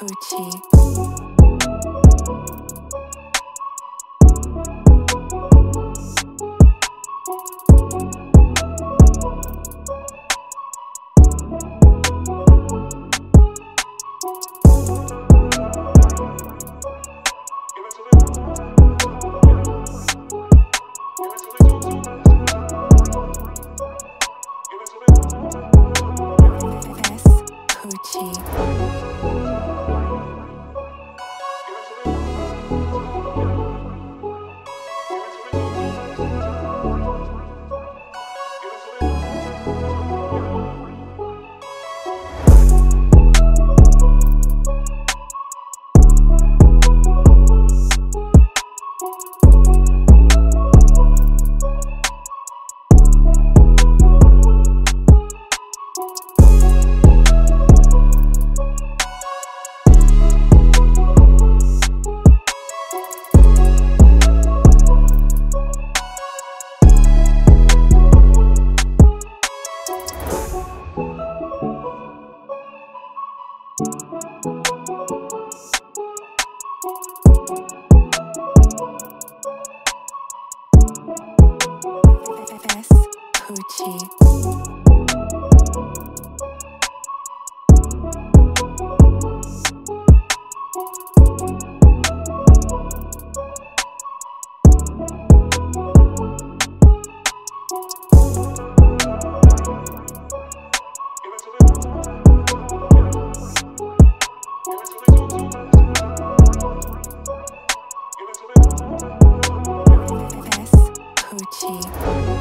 Hoochie. Gucci. Best Coochie. Coochie.